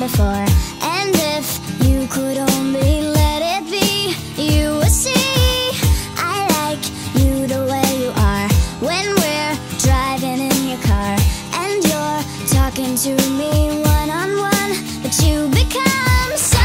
before. And if you could only let it be You would see. I like you the way you are When we're driving in your car. And you're talking to me one-on-one -on -one, But you become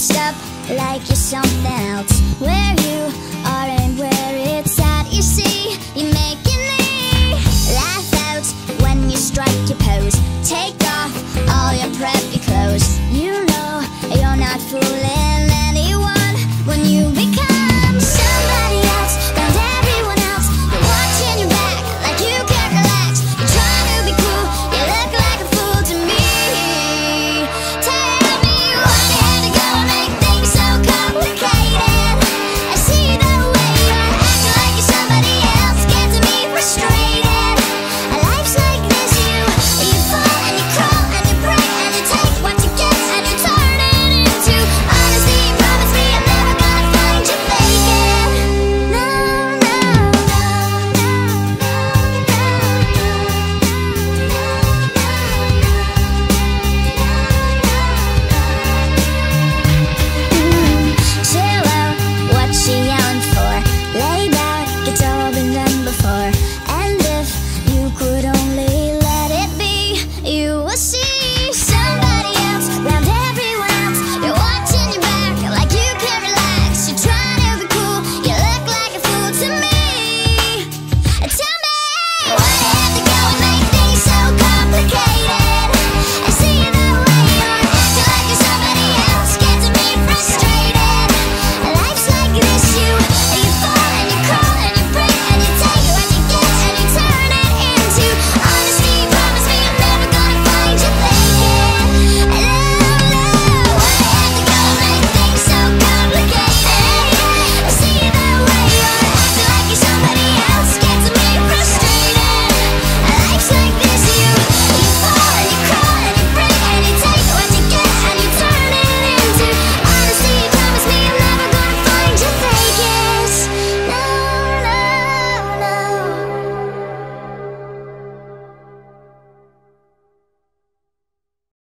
dressed up like you're something else. Where you